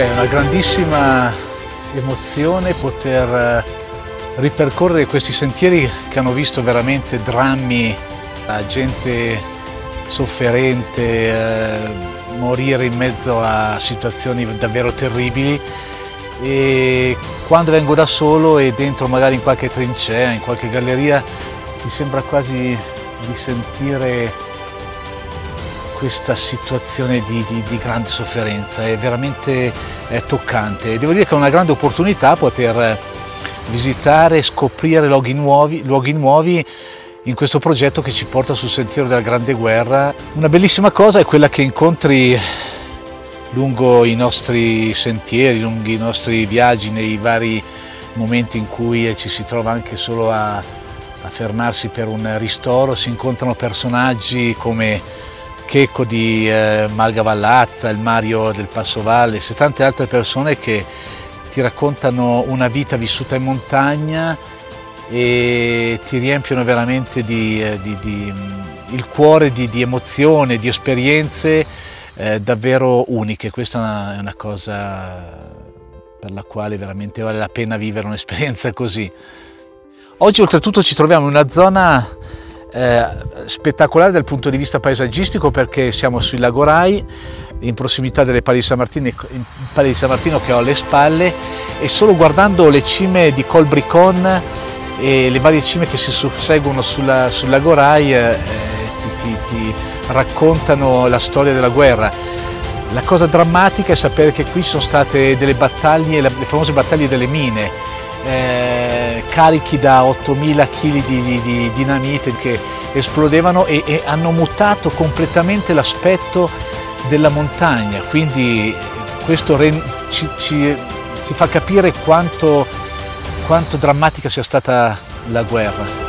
È una grandissima emozione poter eh, ripercorrere questi sentieri che hanno visto veramente drammi, gente sofferente, eh, morire in mezzo a situazioni davvero terribili. E quando vengo da solo e dentro magari in qualche trincea, in qualche galleria, mi sembra quasi di sentire questa situazione di, di, di, grande sofferenza, è veramente è toccante. Devo dire che è una grande opportunità poter visitare, scoprire luoghi nuovi, luoghi nuovi in questo progetto che ci porta sul sentiero della Grande Guerra. Una bellissima cosa è quella che incontri lungo i nostri sentieri, lungo i nostri viaggi, nei vari momenti in cui ci si trova anche solo a, a fermarsi per un ristoro, si incontrano personaggi come Checco di eh, Malgavallazza, il Mario del Passo Valles e tante altre persone che ti raccontano una vita vissuta in montagna e ti riempiono veramente di, eh, di, di, mm, il cuore di, emozione, di esperienze eh, davvero uniche. Questa è una cosa per la quale veramente vale la pena vivere un'esperienza così. Oggi oltretutto ci troviamo in una zona eh, spettacolare dal punto di vista paesaggistico perché siamo sui Lagorai in prossimità delle Pali di San Martino, Pali di San Martino che ho alle spalle e solo guardando le cime di Colbricon e le varie cime che si susseguono sulla, sul Lagorai eh, ti, ti, ti raccontano la storia della guerra. La cosa drammatica è sapere che qui sono state delle battaglie, le famose battaglie delle mine, eh, carichi da 8000 kg di, di, di, dinamite che esplodevano e, e hanno mutato completamente l'aspetto della montagna, quindi questo ci, ci, ci fa capire quanto, quanto drammatica sia stata la guerra.